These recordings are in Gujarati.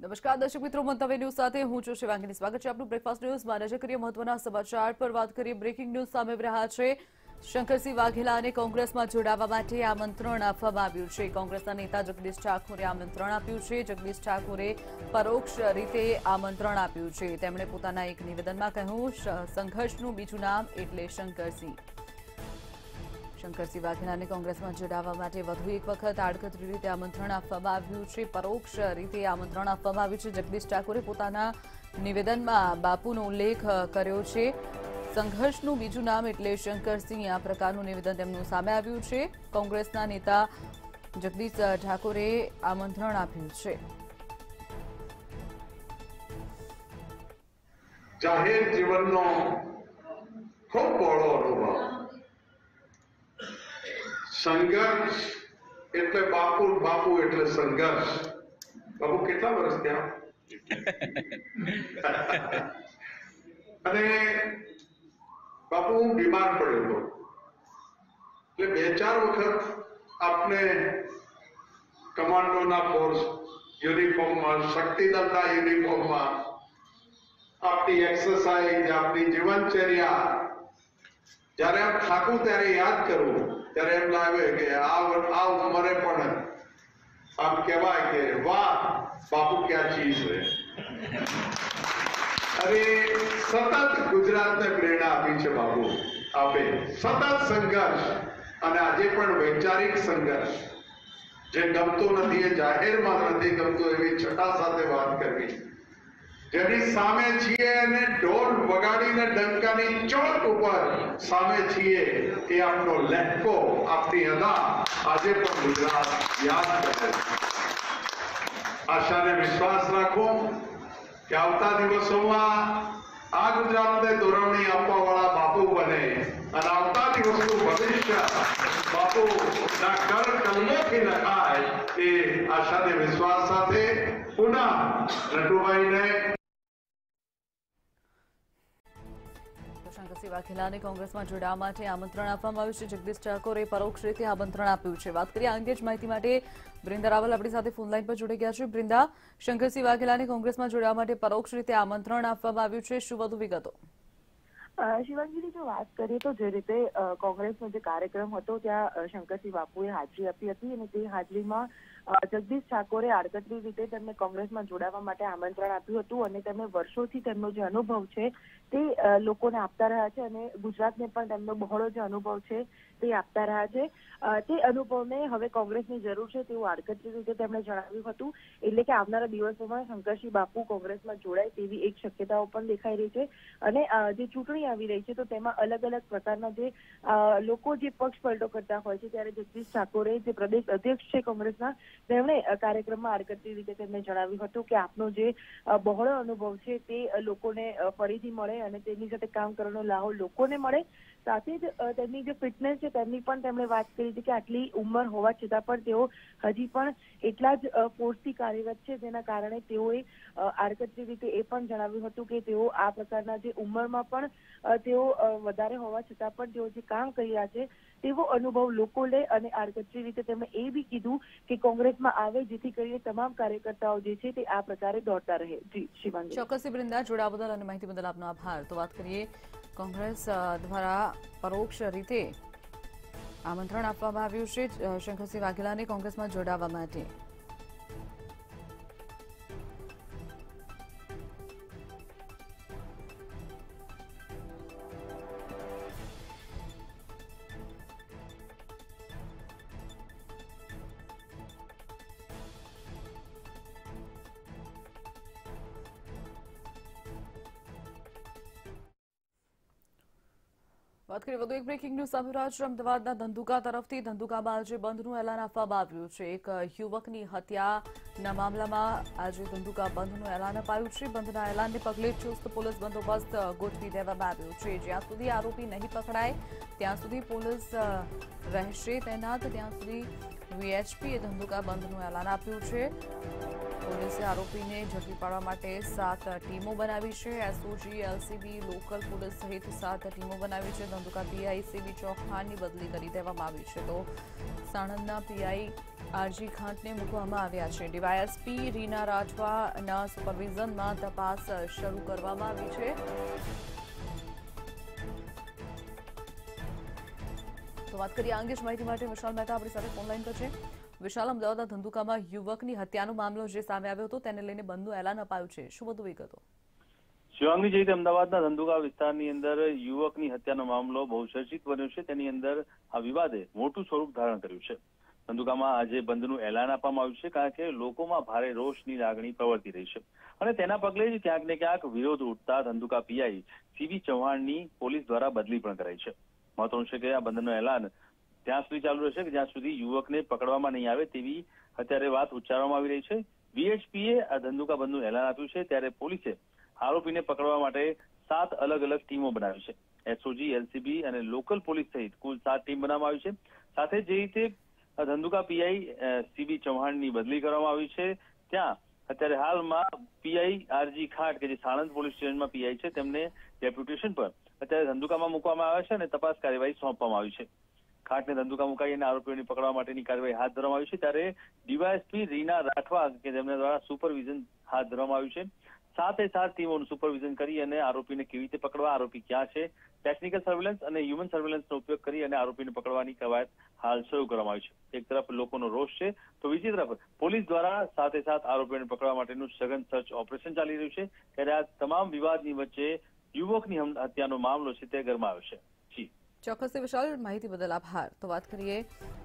નમસ્કાર, દર્શક મિત્રો, મંતવ્ય ન્યૂઝ સાથે હું છું શિવાંગીની. સ્વાગત છે આપનું બ્રેકફાસ્ટ ન્યૂઝમાં નજર કરીએ મહત્વના સમાચાર પર વાત કરીએ. બ્રેકિંગ ન્યૂઝ સામે રહ્યા છે. શંકરસિંહ વાઘેલાને કોંગ્રેસમાં જોડાવા માટે આમંત્રણ આપવામાં આવ્યું છે. કોંગ્રેસના નેતા જગદીશ ઠાકોરે આમંત્રણ આપ્યું છે. જગદીશ ઠાકોરે પરોક્ષ રીતે આમંત્રણ આપ્યું છે. તેમણે પોતાના એક નિવેદનમાં કહ્યું સંઘર્ષનું બીજું નામ એટલે શંકરસિંહ. શંકરસિંહ વાઘેલાને કોંગ્રેસમાં જોડાવા માટે વધુ એક વખત આડકતરી રીતે આમંત્રણ આપવામાં આવ્યું છે. પરોક્ષ રીતે આમંત્રણ આપવામાં આવ્યું છે. જગદીશ ઠાકોરે પોતાના નિવેદનમાં બાપુનો ઉલ્લેખ કર્યો છે. સંઘર્ષનું બીજું નામ એટલે શંકરસિંહ, આ પ્રકારનું નિવેદન તેમનું સામે આવ્યું છે. કોંગ્રેસના નેતા જગદીશ ઠાકોરે આમંત્રણ આપ્યું છે. જાહેર જીવનનો ખૂબ બહોળો અનુભવ. સંઘર્ષ એટલે બાપુ બાપુ એટલે સંઘર્ષ. બાપુ કેટલા વર્ષ થયા? અને બાપુ હું બીમાર પડ્યો હતો. એટલે બે ચાર વખત આપને કમાન્ડોના ફોર્સ યુનિફોર્મમાં, શક્તિદળના યુનિફોર્મમાં, આપની એક્સરસાઇઝ આપની જીવનચર્યા. જ્યારે આપ થાકું ત્યારે યાદ કરું ત્યારે એમ લાગે કે આ વ- આ ઉંમરે પણ આમ કહેવાય કે વાહ, બાપુ ક્યાં ચીજ છે અરે સતત ગુજરાતને પ્રેરણા આપી છે બાપુ, આપે. સતત સંઘર્ષ. અને આજે પણ વૈચારિક સંઘર્ષ. જે ગમતું નથી, એ જાહેરમાં નથી ગમતું એવી છટા સાથે વાત કરવી. જેની સામે છીએ અને ઢોલ વગાડીને ડંકાની ચોટ ઉપર સામે છીએ એ આપણો લહેકો આપની અદા આજે પણ ગુજરાત યાદ કરે આશાને વિશ્વાસ રાખો કે આવતા દિવસોમાં આ ગુજરાતને દોરવણી આપવા વાળા બાપુ બને અને આવતા દિવસનું ભવિષ્ય બાપુ ના કર કલમોથી લખાય એ આશાને વિશ્વાસ સાથે પુનઃ નટુભાઈને શંકરસિંહ વાઘેલાને કોંગ્રેસમાં જોડાવા માટે આમંત્રણ આપવામાં આવ્યું છે. જગદીશ ઠાકોરે પરોક્ષ રીતે આમંત્રણ આપ્યું છે. વાત કરીએ અંગે જ માહિતી માટે બ્રિંદા રાવલ આપણી સાથે ફોનલાઈન પર જોડાઈ ગયા છે. બ્રિંદા શંકરસિંહ વાઘેલાને કોંગ્રેસમાં જોડાવા માટે પરોક્ષ રીતે આમંત્રણ આપવામાં આવ્યું છે. શું વધુ વિગતો? શિવાંગીની જો વાત કરીએ તો જે રીતે કોંગ્રેસનો જે કાર્યક્રમ હતો, ત્યાં શંકરસિંહ બાપુએ હાજરી આપી હતી અને તે હાજરીમાં જગદીશ ઠાકોરે આડકતરી રીતે તેમને કોંગ્રેસમાં જોડાવા માટે આમંત્રણ આપ્યું હતું અને તેમણે વર્ષોથી તેમનો જે અનુભવ છે તે લોકોને આપતા રહ્યા છે અને ગુજરાતને પણ તેમનો બહોળો જે અનુભવ છે તે આપતા રહ્યા છે. તે અનુભવને હવે કોંગ્રેસની જરૂર છે તેવું આડકતરી રીતે તેમણે જણાવ્યું હતું. એટલે કે આવનારા દિવસોમાં શંકરસિંહ બાપુ કોંગ્રેસમાં જોડાય તેવી એક શક્યતાઓ પણ દેખાઈ રહી છે. અને જે ચૂંટણી આવી રહી છે તો તેમાં અલગ અલગ પ્રકારના જે લોકો જે પક્ષ પલટો કરતા હોય છે, ત્યારે જગદીશ ઠાકોરે જે પ્રદેશ અધ્યક્ષ છે કોંગ્રેસના તેમણે કાર્યક્રમમાં આડકતરી રીતે તેમને જણાવ્યું હતું કે આપનો જે બહોળો અનુભવ છે તે લોકોને ફરીથી મળે અને તેમની સાથે કામ કરવાનો લાહો લોકોને મળે. સાથે જ તેમની જે ફિટનેસ છે તેમની પણ તેમણે વાત કરી હતી કે આટલી ઉંમર હોવા છતાં પણ તેઓ હજી પણ એટલા જ ફોર્સથી કાર્યરત છે જેના કારણે તેઓએ અ, આડકતરી રીતે એ પણ જણાવ્યું હતું કે તેઓ આ પ્રકારના જે ઉંમરમાં પણ તેઓ વધારે હોવા છતાં પણ તેઓ જે કામ કરી રહ્યા છે તેવો અનુભવ લોકો લે અને આડકતરી રીતે તેમણે એ બી કીધું કે કોંગ્રેસમાં આવે જેથી કરીને તમામ કાર્યકર્તાઓ જે છે તે આ પ્રકારે દોડતા રહે. જી, શિવાંગી. ચોક્કસ બ્રિંદા જોડાવા બદલ અને માહિતી બદલ આપનો આભાર. તો વાત કરીએ કોંગ્રેસ દ્વારા પરોક્ષ રીતે આમંત્રણ આપવામાં આવ્યું છે. શંકરસિંહ વાઘેલાને કોંગ્રેસમાં જોડાવા માટે. બ્રેકિંગ ન્યૂઝ સામે અમદાવાદના ધંધુકા તરફથી ધંધુકામાં આજે બંધનું એલાન આપવામાં આવ્યું છે. એક યુવકની હત્યાના મામલામાં આજે ધંધુકા બંધનું એલાન અપાયું છે. બંધના એલાનને પગલે ચુસ્ત પોલીસ બંદોબસ્ત ગોઠવી દેવામાં આવ્યો છે. જ્યાં સુધી આરોપી નહીં પકડાય, ત્યાં સુધી પોલીસ રહેશે તૈનાત. ત્યાં સુધી વીએચપીએ ધંધુકા બંધનું એલાન આપ્યું છે. પોલીસે આરોપીને ઝડપી પાડવા માટે સાત ટીમો બનાવી છે. એસઓજી, એલસીબી, લોકલ પોલીસ સહિત સાત ટીમો બનાવી છે. ધંધુકા પીઆઈસીબી ચોખાની બદલી કરી દેવામાં આવી છે. તો સાણંદના પીઆઈ આરજી ખાંટને મૂકવામાં આવ્યા છે. ડીવાયએસપી રીના રાઠવાના સુપરવિઝનમાં તપાસ શરૂ કરવામાં આવી છે. તો વાત કરીએ આ અંગે જ માહિતી માટે, વિશાલ મહેતા આપણી સાથે ફોનલાઈન પર છે. વિશાલ અમદાવાદના ધંધુકામાં યુવકની હત્યાનો મામલો જે સામે આવ્યો હતો, તેને લઈને બંધનું એલાન અપાયું છે. શું વધુ વિગતો? શિવાંગની જે રીતે અમદાવાદના ધંધુકા વિસ્તારની અંદર યુવકની હત્યાનો મામલો બહુ ચર્ચિત બન્યો છે. તેની અંદર આ વિવાદે મોટું સ્વરૂપ ધારણ કર્યું છે. ધંધુકામાં આજે બંધનું એલાન આપવામાં આવ્યું છે, કારણ કે લોકોમાં ભારે રોષની લાગણી પ્રવર્તી રહી છે. અને તેના પગલે જ ક્યાંક ને ક્યાંક વિરોધ ઉઠતા ધંધુકા પીઆઈ સીવી ચૌહાણની પોલીસ દ્વારા બદલી પણ કરાઈ છે. મહત્વનું છે કે આ બંધનું એલાન ત્યાં સુધી ચાલુ રહેશે કે જ્યાં સુધી યુવકને પકડવામાં નહીં આવે તેવી અત્યારે વાત ઉચ્ચારવામાં આવી રહી છે. વીએચપીએ આ ધંધુકા બંધનું એલાન આપ્યું છે ત્યારે પોલીસે આરોપીને પકડવા માટે સાત અલગ અલગ ટીમો બનાવી છે. એસઓજી, એલસીબી અને લોકલ પોલીસ સહિત કુલ સાત ટીમ બનાવવામાં આવી છે. સાથે જે રીતે ધંધુકા પીઆઈ સીબી ચૌહાણની બદલી કરવામાં આવી છે, ત્યાં અત્યારે હાલમાં પીઆઈ આરજી ખાટ કે જે સાણંદ પોલીસ સ્ટેશનમાં પીઆઈ છે, તેમને ડેપ્યુટેશન પર અત્યારે ધંધુકામાં મૂકવામાં આવ્યા છે અને તપાસ કાર્યવાહી સોંપવામાં આવી છે. ખાટને ધંધુકા મુકાઈ અને આરોપીઓને પકડવા માટેની કાર્યવાહી હાથ ધરવામાં આવી છે. ત્યારે ડીવાયએસપી રીના રાઠવા કે જેમના દ્વારા સુપરવિઝન હાથ ધરવામાં આવ્યું છે, સાથે સાત ટીમોનું સુપરવિઝન કરી અને આરોપીને કેવી રીતે પકડવા, આરોપી ક્યાં છે, ટેકનિકલ સર્વેલન્સ અને હ્યુમન સર્વેલન્સનો ઉપયોગ કરી અને આરોપીને પકડવાની કવાયત હાલ શરૂ કરવામાં આવી છે. એક તરફ લોકોનો રોષ છે, તો બીજી તરફ પોલીસ દ્વારા સાથે સાથ આરોપીઓને પકડવા માટેનું સઘન સર્ચ ઓપરેશન ચાલી રહ્યું છે. ત્યારે આ તમામ વિવાદની વચ્ચે યુવકની હત્યાનો મામલો છે તે ગરમાયો છે. ચોક્કસથી વિશાલ માહિતી બદલ આભાર. તો વાત કરીએ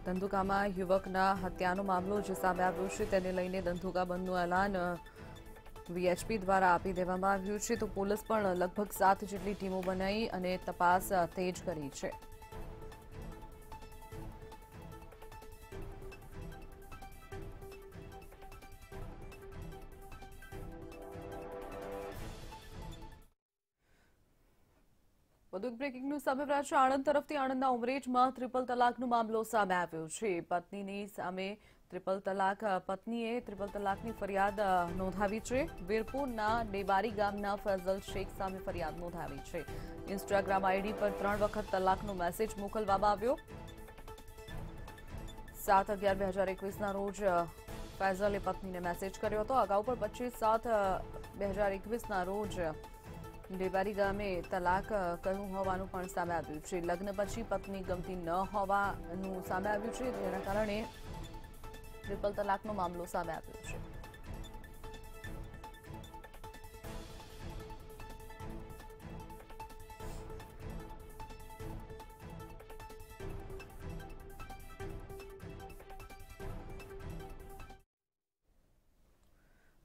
ધંધુકામાં યુવકના હત્યાનો મામલો જે સામે આવ્યો છે તેને લઈને ધંધુકા બંધનું એલાન વીએચપી દ્વારા આપી દેવામાં આવ્યું છે. તો પોલીસ પણ લગભગ સાત જેટલી ટીમો બનાવી અને તપાસ તેજ કરી છે. વધુ બ્રેકિંગનું સામે છે. આણંદ તરફથી આણંદના ઉમરેજમાં ત્રિપલ તલાકનો મામલો સામે આવ્યો છે. પત્નીની સામે ત્રિપલ તલાક પત્નીએ ત્રિપલ તલાકની ફરિયાદ નોંધાવી છે. વીરપુરના ડેબારી ગામના ફૈઝલ શેખ સામે ફરિયાદ નોંધાવી છે. ઇન્સ્ટાગ્રામ આઈડી પર ત્રણ વખત તલાકનો મેસેજ મોકલવામાં આવ્યો. સાત અગિયાર બે હજાર એકવીસના રોજ ફૈઝલે પત્નીને મેસેજ કર્યો હતો. અગાઉ પણ પચીસ સાત બે હજાર એકવીસના રોજ ડેબારી ગામે તલાક કહ્યું હોવાનું પણ સામે આવ્યું છે. લગ્ન પછી પત્ની ગમતી ન હોવાનું સામે આવ્યું છે, જેના કારણે ટ્રિપલ તલાકનો મામલો સામે આવ્યો છે.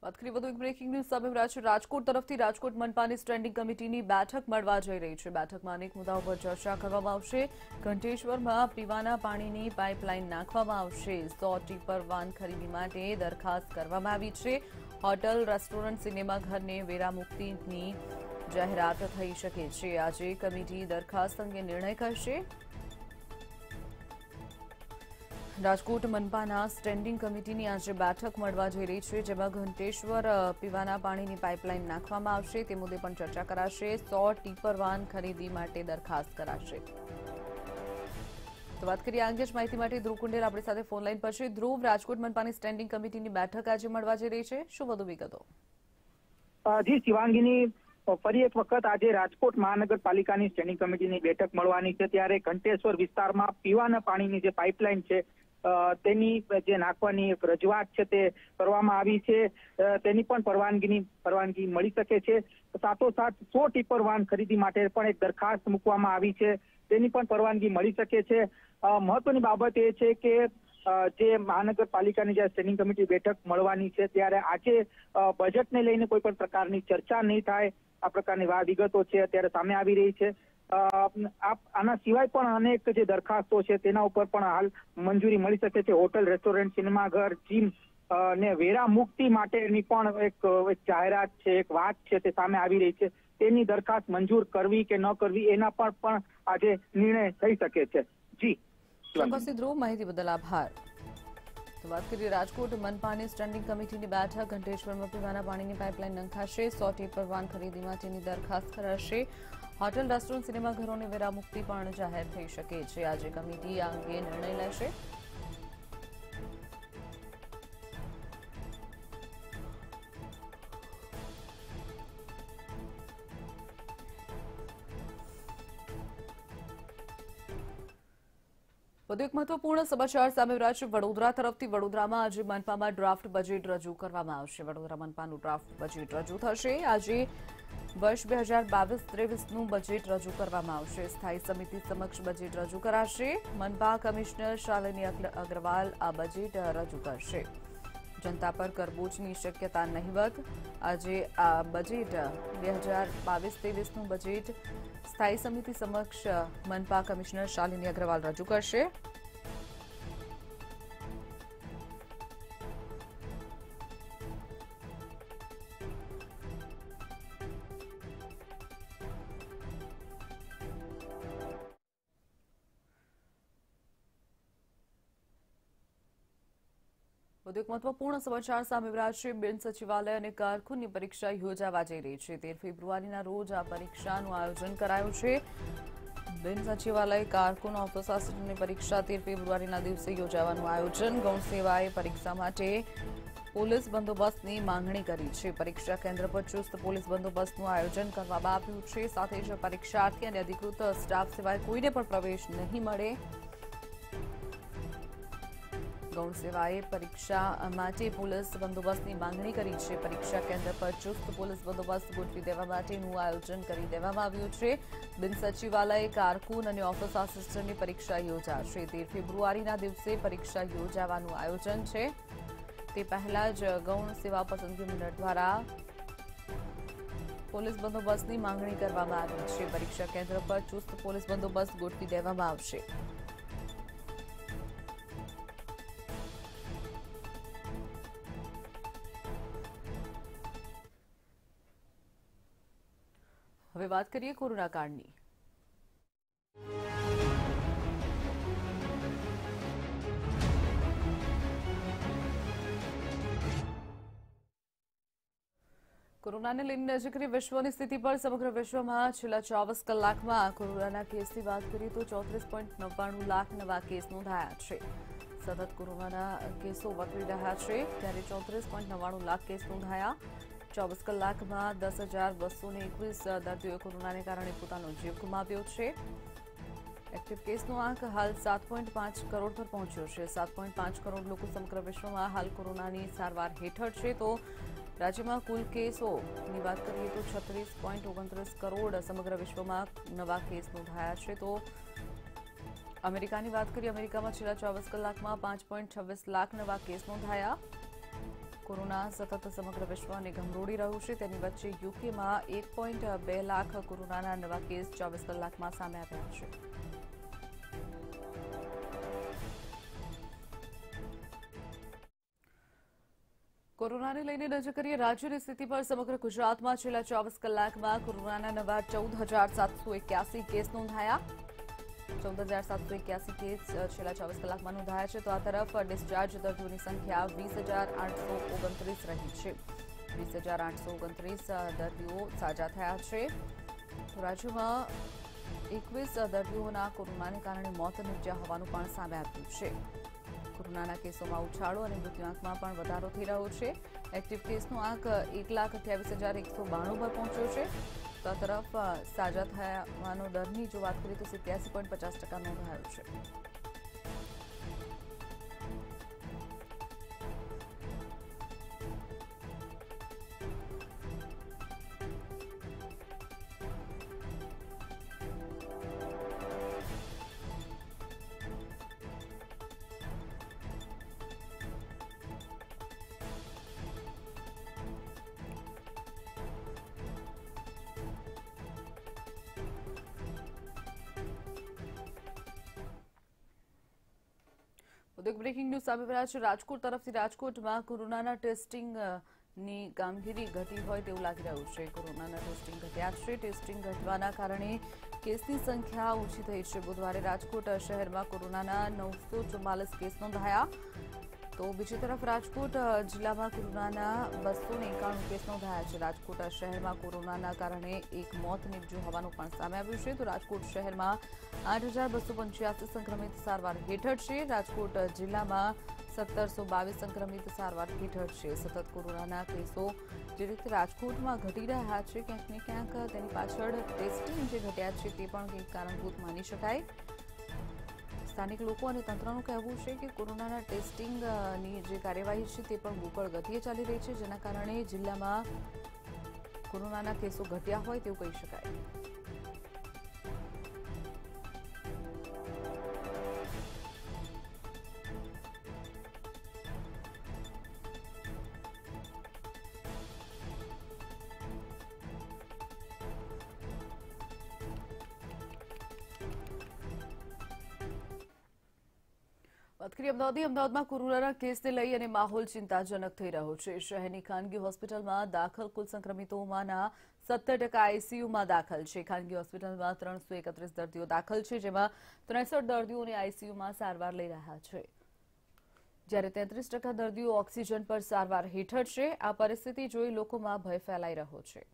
વાત કરીએ વધુ એક બ્રેકિંગ ન્યૂઝ સામે છે. રાજકોટ તરફથી રાજકોટ મનપાની સ્ટેન્ડિંગ કમિટીની બેઠક મળવા જઈ રહી છે. બેઠકમાં અનેક મુદ્દાઓ પર ચર્ચા કરવામાં આવશે. ઘંટેશ્વરમાં પીવાના પાણીની પાઇપલાઇન નાખવામાં આવશે. સો ટીપર વાન ખરીદી માટે દરખાસ્ત કરવામાં આવી છે. હોટલ, રેસ્ટોરન્ટ સિનેમાઘરને વેરામુક્તિની જાહેરાત થઈ શકે છે. આજે કમિટી દરખાસ્ત અંગે નિર્ણય કરશે. રાજકોટ મનપાના સ્ટેન્ડિંગ કમિટીની આજે બેઠક મળવા જઈ રહી છે, જેમાં ઘંટેશ્વર પીવાના પાણીની પાઇપલાઇન નાખવામાં આવશે. તે મુદ્દે પણ ચર્ચા કરાશે. સો ટીપર વાન ખરીદી માટે દરખાસ્ત કરાશે. તો વાત કરીએ આ અંગે માહિતી માટે ધ્રુવ કુંડેર આપણી સાથે ફોનલાઈન પર છે. ધ્રુવ, રાજકોટ મનપાની સ્ટેન્ડિંગ કમિટીની બેઠક આજે મળવા જઈ રહી છે. શું વધુ વિગતો? જી, શિવાંગીની ફરી એક વખત આજે રાજકોટ મહાનગરપાલિકાની સ્ટેન્ડિંગ કમિટીની બેઠક મળવાની છે. ત્યારે ઘંટેશ્વર વિસ્તારમાં પીવાના પાણીની જે પાઇપલાઇન છે તેની જે નાખવાની એક રજૂઆત છે તે કરવામાં આવી છે. તેની પણ પરવાનગીની, પરવાનગી મળી શકે છે. સાથોસાથ સો ટીપર વાહન ખરીદી માટે પણ એક દરખાસ્ત મૂકવામાં આવી છે. તેની પણ પરવાનગી મળી શકે છે. મહત્વની બાબત એ છે કે જે મહાનગરપાલિકાની જે સ્ટેન્ડિંગ કમિટી બેઠક મળવાની છે ત્યારે આજે બજેટને લઈને કોઈ પણ પ્રકારની ચર્ચા નહીં થાય. આ પ્રકારની વા વિગતો છે અત્યારે સામે આવી રહી છે. આના સિવાય પણ અનેક જે દરખાસ્તો છે, તેના ઉપર પણ હાલ મંજૂરી મળી શકે છે. હોટલ, રેસ્ટોરન્ટ, સિનેમાઘર, જીમ ને વેરા મુક્તિ માટેની પણ એક જાહેરાત છે, એક વાત છે તે સામે આવી રહી છે. તેની દરખાસ્ત મંજૂર કરવી કે ન કરવી, એના પર પણ આજે નિર્ણય થઈ શકે છે. જી. ચોક્કસથી ધ્રુવ માહિતી બદલ આભાર. વાત કરીએ રાજકોટ મનપાની સ્ટેન્ડિંગ કમિટીની બેઠક. ઘંટેશ્વરમાં પીવાના પાણીની પાઇપલાઇન નંખાશે. સો ટીપર વાન ખરીદી માટેની દરખાસ્ત કરાશે હોટેલ, રેસ્ટોરન્ટ સિનેમાઘરોને વેરામુક્તિ પણ જાહેર થઈ શકે છે. આજે કમિટી આ અંગે નિર્ણય લેશે. વધુ એક મહત્વપૂર્ણ સમાચાર સામે છે. વડોદરા તરફથી વડોદરામાં આજે મનપામાં ડ્રાફ્ટ બજેટ રજૂ કરવામાં આવશે. વડોદરા મનપાનું ડ્રાફ્ટ બજેટ રજૂ થશે. આજે વર્ષ બે હજાર બાવીસ ત્રેવીસનું બજેટ રજૂ કરવામાં આવશે. સ્થાયી સમિતિ સમક્ષ બજેટ રજૂ કરાશે. મનપા કમિશનર શાલિની અગ્રવાલ આ બજેટ રજૂ કરશે. જનતા પર કરબોજની શક્યતા નહીવત. આજે આ બજેટ બે હજાર બાવીસ ત્રેવીસનું બજેટ સ્થાયી સમિતિ સમક્ષ મનપા કમિશનર શાલિની અગ્રવાલ રજૂ કરશે. મહત્વપૂર્ણ સમાચાર સામે રાજ્ય બિન સચિવાલય અને કારકુનની પરીક્ષા યોજાવા જઈ રહી છે. તેર ફેબ્રુઆરીના રોજ આ પરીક્ષાનું આયોજન કરાયું છે. બિન સચિવાલય, કારકુન ઓફિસ આસિસ્ટન્ટની પરીક્ષા તેર ફેબ્રુઆરીના દિવસે યોજાવાનું આયોજન. ગૌણ સેવાએ પરીક્ષા માટે પોલીસ બંદોબસ્તની માંગણી કરી છે. પરીક્ષા કેન્દ્ર પર ચુસ્ત પોલીસ બંદોબસ્તનું આયોજન કરવામાં આવ્યું છે. સાથે જ પરીક્ષાર્થી અને અધિકૃત સ્ટાફ સિવાય કોઈને પણ પ્રવેશ નહીં મળે. ગૌણ સેવાએ પરીક્ષા માટે પોલીસ બંદોબસ્તની માંગણી કરી છે. પરીક્ષા કેન્દ્ર પર ચુસ્ત પોલીસ બંદોબસ્ત ગોઠવી દેવા માટેનું આયોજન કરી દેવામાં આવ્યું છે. બિન સચિવાલય કારકુન અને ઓફિસ આસિસ્ટન્ટની પરીક્ષા યોજાશે. તેર ફેબ્રુઆરીના દિવસે પરીક્ષા યોજાવાનું આયોજન છે. તે પહેલા જ ગૌણ સેવા પસંદગી મંડળ દ્વારા પોલીસ બંદોબસ્તની માંગણી કરવામાં આવી છે. પરીક્ષા કેન્દ્ર પર ચુસ્ત પોલીસ બંદોબસ્ત ગોઠવી દેવામાં આવશે. વાત કરીએ કોરોના કાળની કોરોનાને લઈને નજીકની વિશ્વની સ્થિતિ પર સમગ્ર વિશ્વમાં છેલ્લા ચોવીસ કલાકમાં કોરોનાના કેસની વાત કરીએ તો ચોત્રીસ પોઈન્ટ નવ્વાણું લાખ નવા કેસ નોંધાયા છે. સતત કોરોનાના કેસો વકરી રહ્યા છે. ત્યારે ચોત્રીસ પોઈન્ટ નવ્વાણું લાખ કેસ નોંધાયા. ચોવીસ કલાકમાં દસ હજાર બસો ને એકવીસ દર્દીઓએ કોરોનાને કારણે પોતાનો જીવ ગુમાવ્યો છે. એક્ટિવ કેસનો આંક હાલ સાત પોઈન્ટ પાંચ કરોડ પર પહોંચ્યો છે. સાત પોઈન્ટ પાંચ કરોડ લોકો સમગ્ર વિશ્વમાં હાલ કોરોનાની સારવાર હેઠળ છે. તો રાજ્યમાં કુલ કેસોની વાત કરીએ તો છત્રીસ પોઈન્ટ ઓગણત્રીસ કરોડ સમગ્ર વિશ્વમાં નવા કેસ નોંધાયા છે. તો અમેરિકાની વાત કરીએ, અમેરિકામાં છેલ્લા ચોવીસ કલાકમાં પાંચ પોઈન્ટ છવ્વીસ લાખ નવા કેસ નોંધાયા. કોરોના સતત સમગ્ર વિશ્વને ગમરોડી રહ્યું છે. તેની વચ્ચે યુકેમાં એક પોઈન્ટ બે લાખ કોરોનાના નવા કેસ ચોવીસ કલાકમાં સામે આવ્યા છે. કોરોનાને લઈને નજર કરીએ, રાજ્યની સ્થિતિ પર સમગ્ર ગુજરાતમાં છેલ્લા ચોવીસ કલાકમાં કોરોનાના નવા ચૌદ હજાર સાતસો એક્યાસી કેસ નોંધાયા. ચૌદ હજાર સાતસો એક્યાસી કેસ છેલ્લા ચોવીસ કલાકમાં નોંધાયા છે. તો આ તરફ ડિસ્ચાર્જ દર્દીઓની સંખ્યા વીસ હજાર આઠસો ઓગણત્રીસ રહી છે. વીસ હજાર આઠસો ઓગણત્રીસ દર્દીઓ સાજા થયા છે. તો રાજ્યમાં એકવીસ દર્દીઓના કોરોનાને કારણે મોત નીપજ્યા હોવાનું પણ સામે આવ્યું છે. કોરોનાના કેસોમાં ઉછાળો અને મૃત્યુઆંકમાં પણ વધારો થઈ રહ્યો છે. એક્ટિવ કેસનો આંક એક લાખ અઠ્યાવીસ હજાર એકસો બાણું પર પહોંચ્યો છે. તરફ સાજા થવાનો દરની જો વાત કરીએ તો સિત્યાસી પોઈન્ટ પચાસ ટકા નોંધાયો છે. બ્રેકિંગ ન્યૂઝ સામે રહ્યા છે. રાજકોટ તરફથી રાજકોટમાં કોરોનાના ટેસ્ટિંગની કામગીરી ઘટી હોય તેવું લાગી રહ્યું છે. કોરોનાના ટેસ્ટિંગ ઘટ્યા છે. ટેસ્ટિંગ ઘટવાના કારણે કેસની સંખ્યા ઓછી થઈ છે. બુધવારે રાજકોટ શહેરમાં કોરોનાના નવસો કેસ નોંધાયા. તો બીજી તરફ રાજકોટ જિલ્લામાં કોરોનાના બસો ને એકાણું કેસ નોંધાયા છે. રાજકોટ શહેરમાં કોરોનાના કારણે એક મોત નીપજ્યું હોવાનું પણ સામે આવ્યું છે. તો રાજકોટ શહેરમાં આઠ હજાર બસો પંચ્યાસી સંક્રમિત સારવાર હેઠળ છે. રાજકોટ જિલ્લામાં સત્તરસો બાવીસ સંક્રમિત સારવાર હેઠળ છે. સતત કોરોનાના કેસો જે રીતે રાજકોટમાં ઘટી રહ્યા છે, ક્યાંક ને ક્યાંક તેની પાછળ ટેસ્ટિંગ જે ઘટ્યા છે તે પણ કંઈક કારણભૂત માની શકાય. સ્થાનિક લોકો અને તંત્રનું કહેવું છે કે કોરોનાના ટેસ્ટિંગની જે કાર્યવાહી છે તે પણ ગોકળ ગતિએ ચાલી રહી છે, જેના કારણે જિલ્લામાં કોરોનાના કેસો ઘટ્યા હોય તેવું કહી શકાય. વાત અમદાવાદી અમદાવાદમાં કોરોનાના કેસને લઈ અને માહોલ ચિંતાજનક થઈ રહ્યો છે. શહેરની ખાનગી હોસ્પિટલમાં દાખલ કુલ સંક્રમિતોમાંના સત્તર ટકા આઈસીયુમાં દાખલ છે. ખાનગી હોસ્પિટલમાં ત્રણસો એકત્રીસ દર્દીઓ દાખલ છે, જેમાં ત્રેસઠ દર્દીઓને આઈસીયુમાં સારવાર લઈ રહ્યા છે. જ્યારે તેત્રીસ ટકા દર્દીઓ ઓક્સિજન પર સારવાર હેઠળ છે, આ પરિસ્થિતિ જોઈ લોકોમાં ભય ફેલાઈ રહ્યો છે.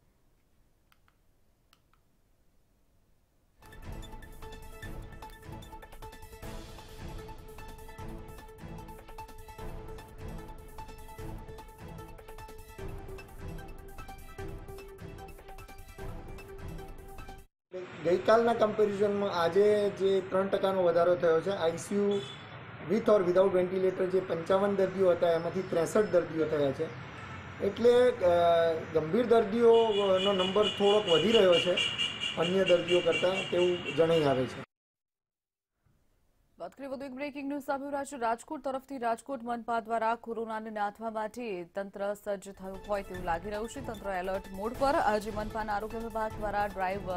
ગઈકાલના કમ્પેરિઝનમાં આજે જે ત્રણ ટકાનો વધારો થયો છે ICU with or without ventilator જે પંચાવન દર્દીઓ હતા, એમાંથી ત્રેસઠ દર્દીઓ થયા છે. એટલે ગંભીર દર્દીઓનો નંબર થોડોક વધી રહ્યો છે, અન્ય દર્દીઓ કરતાં તેવું જણાઈ આવે છે. વાત કરીએ વધુ એક બ્રેકિંગ ન્યૂઝ સામે રહ્યું છે. રાજકોટ તરફથી રાજકોટ મનપા દ્વારા કોરોનાને નાથવા માટે તંત્ર સજ્જ થયું હોય તેવું લાગી રહ્યું છે. તંત્ર એલર્ટ મોડ પર. આજે મનપાના આરોગ્ય વિભાગ દ્વારા ડ્રાઈવ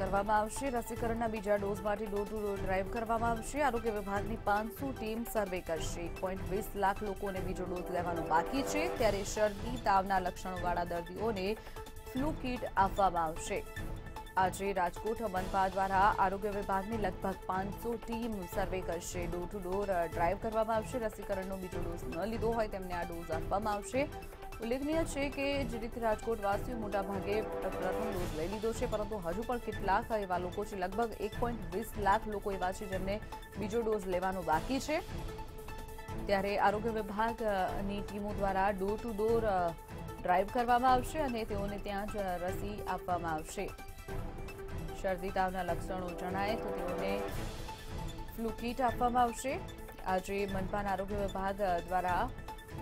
કરવામાં આવશે. રસીકરણના બીજા ડોઝ માટે ડોર ટુ ડોર ડ્રાઈવ કરવામાં આવશે. આરોગ્ય વિભાગની પાંચસો ટીમ સર્વે કરશે. એક વીસ લાખ લોકોને બીજો ડોઝ લેવાનો બાકી છે. ત્યારે શરદી, તાવના લક્ષણોવાળા દર્દીઓને ફ્લૂ કીટ આપવામાં આવશે. આજે રાજકોટ મનપા દ્વારા આરોગ્ય વિભાગની લગભગ પાંચસો ટીમ સર્વે કરશે. ડોર ટુ ડોર ડ્રાઈવ કરવામાં આવશે. રસીકરણનો બીજો ડોઝ ન લીધો હોય તેમને આ ડોઝ આપવામાં આવશે. ઉલ્લેખનીય છે કે જે રીતે રાજકોટ વાસીઓ મોટાભાગે પ્રથમ ડોઝ લઈ લીધો છે, પરંતુ હજુ પણ કેટલાક એવા લોકો છે, લગભગ એક વીસ લાખ લોકો એવા છે જેમને બીજો ડોઝ લેવાનો બાકી છે. ત્યારે આરોગ્ય વિભાગની ટીમો દ્વારા ડોર ટુ ડોર ડ્રાઈવ કરવામાં આવશે અને તેઓને ત્યાં જ રસી આપવામાં આવશે. શરદી તાવના લક્ષણો જણાય તો તેઓને ફ્લૂ કીટ આપવામાં આવશે. આજે મનપાના આરોગ્ય વિભાગ દ્વારા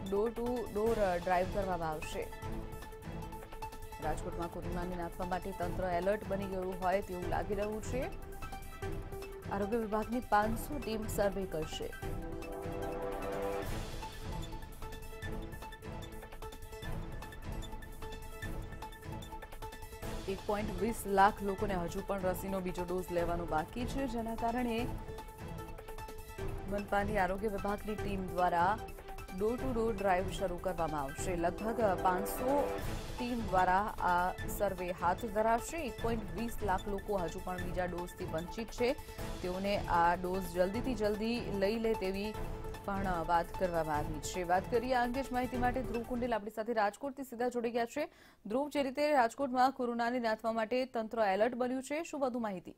ડોર ટુ ડોર ડ્રાઈવ કરવામાં આવશે. રાજકોટમાં કોરોનાને નાથવા માટે તંત્ર એલર્ટ બની ગયું હોય તેવું લાગી રહ્યું છે. આરોગ્ય વિભાગની પાંચસો ટીમ સર્વે કરશે. એક પોઈન્ટ વીસ લાખ લોકોને હજુ પણ રસીનો બીજો ડોઝ લેવાનો બાકી છે. જેના કારણે મનપાની આરોગ્ય વિભાગની ટીમ દ્વારા ડોર ટુ ડોર ડ્રાઈવ શરૂ કરવામાં આવશે. લગભગ પાંચસો ટીમ દ્વારા આ સર્વે હાથ ધરાશે. એક પોઈન્ટ વીસ લાખ લોકો હજુ પણ બીજા ડોઝથી વંચિત છે. તેઓને આ ડોઝ જલ્દીથી જલ્દી લઈ લે તેવી પણ વાત કરવામાં આવી છે. વાત કરીએ આ અંગે જ માહિતી માટે ધ્રુવ કુંડેલ આપણી સાથે રાજકોટથી સીધા જોડી ગયા છે. ધ્રુવ, જે રીતે રાજકોટમાં કોરોનાને નાથવા માટે તંત્ર એલર્ટ બન્યું છે, શું વધુ માહિતી?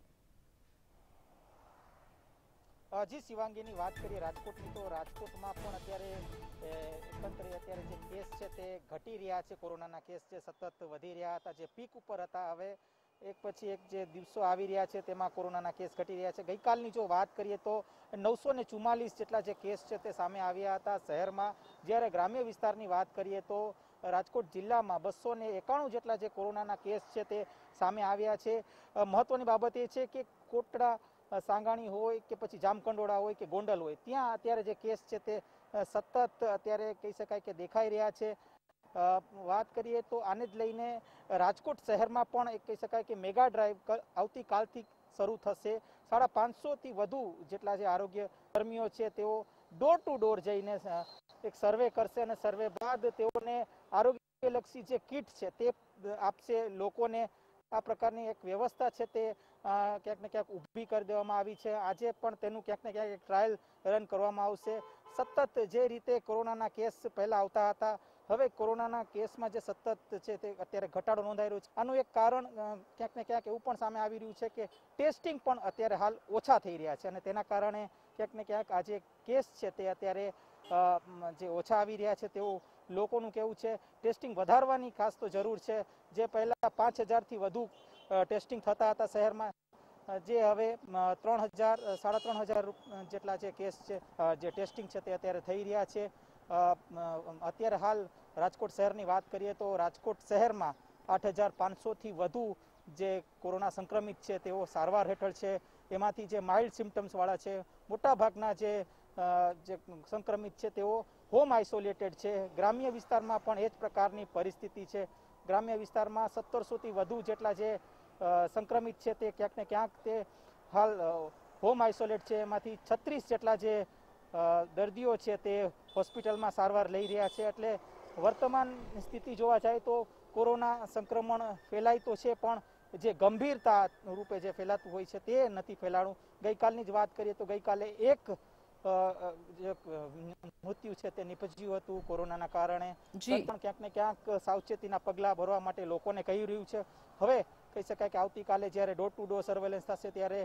અ, જી શિવાંગીની વાત કરીએ રાજકોટની તો રાજકોટમાં પણ અત્યારે એકંદરે અત્યારે જે કેસ છે તે ઘટી રહ્યા છે કોરોનાના કેસ જે સતત વધી રહ્યા હતા જે પીક ઉપર હતા હવે એક પછી એક જે દિવસો આવી રહ્યા છે તેમાં કોરોનાના કેસ ઘટી રહ્યા છે. ગઈકાલની જો વાત કરીએ તો નવસો ને ચુમ્માલીસ જેટલા જે કેસ છે તે સામે આવ્યા હતા શહેરમાં. જ્યારે ગ્રામ્ય વિસ્તારની વાત કરીએ તો રાજકોટ જિલ્લામાં બસો ને એકાણું જેટલા જે કોરોનાના કેસ છે તે સામે આવ્યા છે. મહત્વની બાબત એ છે કે કોટડા સાંગાણી હોય કે પછી જામકંડોળા હોય કે ગોંડલ હોય, ત્યાં અત્યારે જે કેસ છે તે સતત અત્યારે કહી શકાય કે દેખાઈ રહ્યા છે. વાત કરીએ તો આને જ લઈને રાજકોટ શહેરમાં પણ એક કહી શકાય કે મેગા ડ્રાઈવ આવતીકાલથી શરૂ થશે. સાડા પાંચસોથી વધુ જેટલા જે આરોગ્ય કર્મીઓ છે તેઓ ડોર ટુ ડોર જઈને એક સર્વે કરશે અને સર્વે બાદ તેઓને આરોગ્યલક્ષી જે કીટ છે તે આપશે લોકોને આ પ્રકારની એક વ્યવસ્થા છે તે ક્યાંક ને ક્યાંક ઊભી કરી દેવામાં આવી છે. આજે પણ તેનું ક્યાંક ને ક્યાંક એક ટ્રાયલ રન કરવામાં આવશે. સતત જે રીતે કોરોનાના કેસ પહેલા આવતા હતા, હવે કોરોનાના કેસમાં જે સતત છે તે અત્યારે ઘટાડો નોંધાઈ રહ્યો છે. આનું એક કારણ ક્યાંક ને ક્યાંક એવું પણ સામે આવી રહ્યું છે કે ટેસ્ટિંગ પણ અત્યારે હાલ ઓછા થઈ રહ્યા છે અને તેના કારણે ક્યાંક ને ક્યાંક આ જે કેસ છે તે અત્યારે જે ઓછા આવી રહ્યા છે તેવું લોકોનું કેવું છે, ટેસ્ટિંગ વધારવાની ખાસ તો જરૂર છે. જે પહેલાં પાંચ હજારથી વધુ ટેસ્ટિંગ થતા હતા શહેરમાં જે હવે ત્રણ હજાર સાડા ત્રણ હજાર જેટલા જે કેસ છે જે ટેસ્ટિંગ છે તે અત્યારે થઈ રહ્યા છે. અત્યારે હાલ રાજકોટ શહેરની વાત કરીએ તો રાજકોટ શહેરમાં આઠ હજાર પાંચસોથી વધુ જે કોરોના સંક્રમિત છે તેઓ સારવાર હેઠળ છે. એમાંથી જે માઇલ્ડ સિમ્ટમ્સવાળા છે, મોટાભાગના જે સંક્રમિત છે તેઓ હોમ આઇસોલેટેડ છે. ગ્રામ્ય વિસ્તારમાં પણ એ જ પ્રકારની પરિસ્થિતિ છે. ગ્રામ્ય વિસ્તારમાં સત્તરસોથી વધુ જેટલા જે સંક્રમિત છે તે ક્યાંક ને ક્યાંક તે હાલ હોમ આઇસોલેટ છે. એમાંથી છત્રીસ જેટલા જે દર્દીઓ છે તે હોસ્પિટલમાં સારવાર લઈ રહ્યા છે. એટલે વર્તમાન સ્થિતિ જોવા જાય તો કોરોના સંક્રમણ ફેલાય તો છે, પણ જે ગંભીરતા રૂપે જે ફેલાતું હોય છે તે નથી ફેલાણું. ગઈકાલની જ વાત કરીએ તો ગઈકાલે એક જે મૃત્યુ છે તે નિપજ્યું હતું કોરોનાના કારણે. પણ ક્યાંક ને ક્યાંક સાવચેતીના પગલા ભરવા માટે લોકોને કહી રહ્યું છે. હવે કહી શકાય કે આવતીકાલે જ્યારે ડોર ટુ ડોર સર્વેલન્સ થશે ત્યારે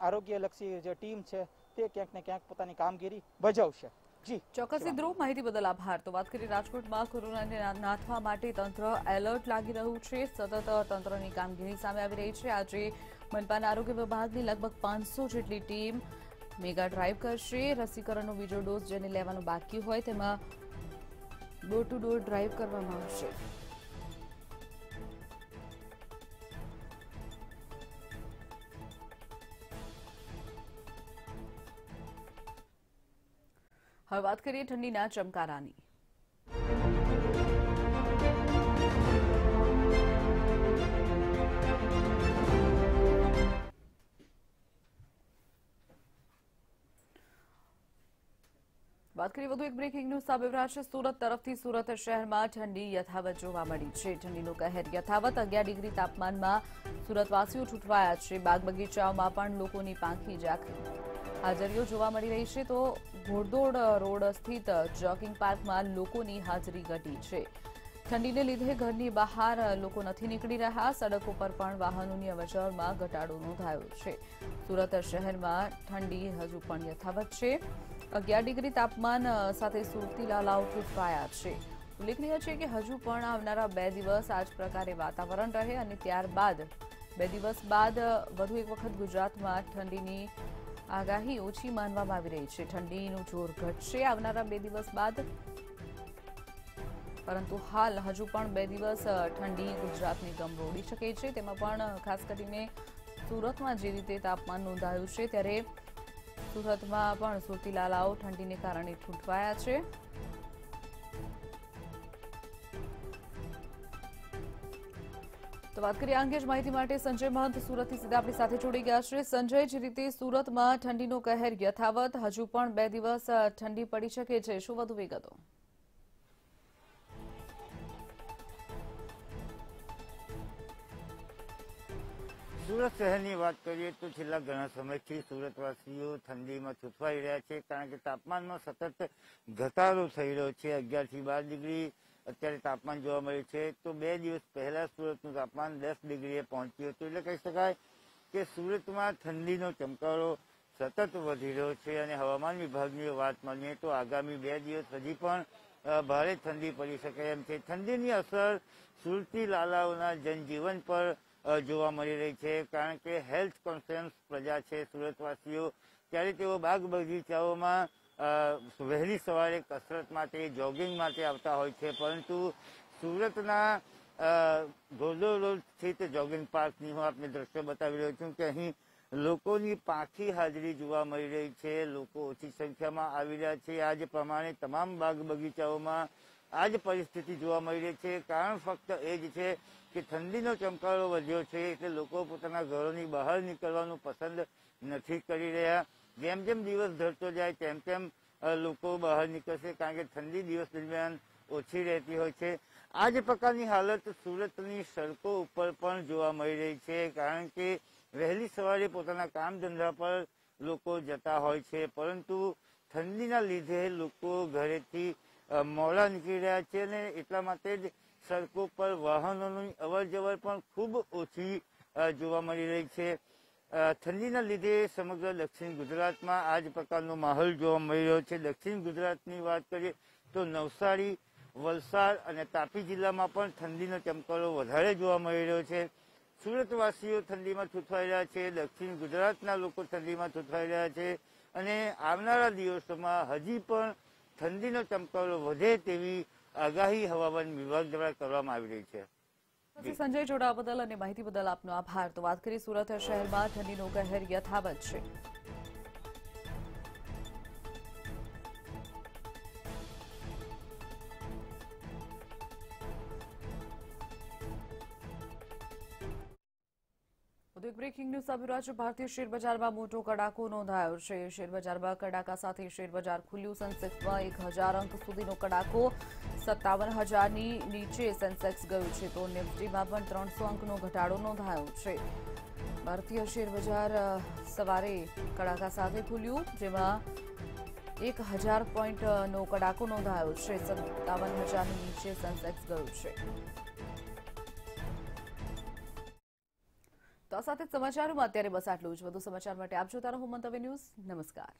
આરોગ્યલક્ષી જે ટીમ છે તે ક્યાંક ને ક્યાંક પોતાની કામગીરી ભજવશે. જી. ચોક્કસથી ધ્રુવ માહિતી બદલ આભાર. તો વાત કરીએ રાજકોટમાં કોરોનાને નાથવા માટે તંત્ર એલર્ટ લાગી રહ્યું છે. સતત તંત્રની કામગીરી સામે આવી રહી છે. આજે મનપાના આરોગ્ય વિભાગની લગભગ પાંચસો જેટલી ટીમ મેગા ડ્રાઈવ કરશે. રસીકરણનો બીજો ડોઝ જેને લેવાનો બાકી હોય તેમાં ડોર ટુ ડોર ડ્રાઈવ કરવામાં આવશે. હવે વાત કરીએ ઠંડીના ચમકારાની. વાત કરીએ વધુ એક બ્રેકિંગ ન્યૂઝ સામે છે સુરત તરફથી સુરત શહેરમાં ઠંડી યથાવત જોવા મળી છે. ઠંડીનો કહેર યથાવત. અગિયાર ડિગ્રી તાપમાનમાં સુરતવાસીઓ છૂટવાયા છે. બાગ બગીચાઓમાં પણ લોકોની પાંખી ઝાંખી. હાજરીઓ જોવા મળી રહી છે તો ઘોડદોડ રોડ સ્થિત જોગિંગ પાર્કમાં લોકોની હાજરી ઘટી છે. ઠંડીને લીધે ઘરની બહાર લોકો નથી નીકળી રહ્યા. સડકો પર પણ વાહનોની અવરજવરમાં ઘટાડો નોંધાયો છે. સુરત શહેરમાં ઠંડી હજુ પણ યથાવત છે. અગિયાર ડિગ્રી તાપમાન સાથે સુરતી લાલાઓ છૂટવાયા છે. ઉલ્લેખનીય છે કે હજુ પણ આવનારા બે દિવસ આ જ પ્રકારે વાતાવરણ રહે અને ત્યારબાદ, બે દિવસ બાદ વધુ એક વખત ગુજરાતમાં ઠંડીની આગાહી ઓછી માનવામાં આવી રહી છે. ઠંડીનું જોર ઘટશે આવનારા બે દિવસ બાદ. પરંતુ હાલ હજુ પણ બે દિવસ ઠંડી ઠંડી ગમ ગમરોડી શકે છે. તેમાં પણ ખાસ કરીને સુરતમાં જે રીતે તાપમાન નોંધાયું છે, ત્યારે સુરતમાં પણ સુરતી લાલાઓ ઠંડીને કારણે ઠૂંઠવાયા છે. તો વાત કરીએ અંગે જ માહિતી માટે સંજય મહંત સુરતથી સીધા આપણી સાથે જોડી ગયા છે. સંજય, જે રીતે સુરતમાં ઠંડીનો કહેર યથાવત, હજુ પણ બે દિવસ ઠંડી પડી શકે છે, શું વધુ વિગતો? સુરત શહેરની વાત કરીએ તો છેલ્લા ઘણા સમયથી સુરતવાસીઓ ઠંડીમાં છૂટવાઈ રહ્યા છે કારણ કે તાપમાનમાં સતત ઘટાડો થઈ રહ્યો છે. અગિયારથી બાર ડિગ્રી અત્યારે તાપમાન જોવા મળે છે. તો બે દિવસ પહેલા સુરતનું તાપમાન દસ ડિગ્રીએ પહોંચ્યું હતું. એટલે કહી શકાય કે સુરતમાં ઠંડીનો ચમકારો સતત વધી રહ્યો છે અને હવામાન વિભાગની વાત માનીએ તો આગામી બે દિવસ હજી પણ ભારે ઠંડી પડી શકે એમ છે. ઠંડીની અસર સુરતી લાલાઓના જનજીવન પર જોવા મળી રહી છે. કારણ કે હેલ્થ કોન્શિયસ પ્રજા છે સુરતવાસીઓ. ત્યારે તેઓ બાગ બગીચાઓમાં વહેલી સવારે કસરત માટે, જોગિંગ માટે આવતા હોય છે. પરંતુ સુરતના ગોરદો રોડ સ્થિત જોગિંગ પાર્કની હું આપને દ્રશ્ય બતાવી રહ્યો છું કે અહીં લોકોની પાંખી હાજરી જોવા મળી રહી છે. લોકો ઓછી સંખ્યામાં આવી રહ્યા છે. આજ પ્રમાણે તમામ બાગ બગીચાઓમાં આ જ પરિસ્થિતિ જોવા મળી રહી છે. કારણ ફક્ત એ જ છે કે ઠંડીનો ચમકારો વધ્યો છે એટલે લોકો પોતાના ઘરોની બહાર નીકળવાનું પસંદ નથી કરી રહ્યા. જેમ જેમ દિવસ ધરતો જાય, તેમ તેમ લોકો બહાર નીકળશે કારણ કે ઠંડી દિવસ દરમિયાન ઓછી રહેતી હોય છે. આ જ પ્રકારની હાલત સુરતની સડકો ઉપર પણ જોવા મળી રહી છે કારણ કે વહેલી સવારે પોતાના કામ ધંધા પર લોકો જતા હોય છે. પરંતુ ઠંડીના લીધે લોકો ઘરેથી મોડા નીકળી રહ્યા છે અને એટલા માટે જ સડકો પર વાહનોની અવર જવર પણ ખૂબ ઓછી જોવા મળી રહી છે. ઠંડીના લીધે સમગ્ર દક્ષિણ ગુજરાતમાં આ જ પ્રકારનો માહોલ જોવા મળી રહ્યો છે. દક્ષિણ ગુજરાતની વાત કરીએ તો નવસારી, વલસાડ અને તાપી જિલ્લામાં પણ ઠંડીનો ચમકારો વધારે જોવા મળી રહ્યો છે. સુરતવાસીઓ ઠંડીમાં થૂથવાઈ રહ્યા છે. દક્ષિણ ગુજરાતના લોકો ઠંડીમાં થૂથવાઈ રહ્યા છે. અને આવનારા દિવસોમાં હજી પણ ઠંડીનો ચમકારો વધે તેવી આગાહી હવામાન વિભાગ દ્વારા કરવામાં આવી રહી છે. સંજય જોડાવા બદલ અને માહિતી બદલ આપનો આભાર. તો વાત કરી સુરત શહેરમાં ઠંડીનો કહેર યથાવત છે. બ્રેકિંગ ન્યૂઝ આવી રાજ્ય ભારતીય શેર બજારમાં મોટો કડાકો નોંધાયો છે. શેર બજારમાં કડાકા સાથે શેરબજાર ખુલ્યું સેન્સેક્સમાં એક હજાર અંક સુધીનો કડાકો સત્તાવન હજારની નીચે સેન્સેક્સ ગયું છે તો નિફ્ટીમાં પણ ત્રણસો અંકનો ઘટાડો નોંધાયો છે. ભારતીય શેરબજાર સવારે કડાકા સાથે ખુલ્યું, જેમાં એક હજાર પોઈન્ટનો કડાકો નોંધાયો છે. સત્તાવન હજારની નીચે સેન્સેક્સ ગયું છે. તો આ સાથે સમાચારોમાં અત્યારે બસ આટલું જ. વધુ સમાચાર માટે આપ જોતા રહો મંતવ્ય ન્યૂઝ. નમસ્કાર.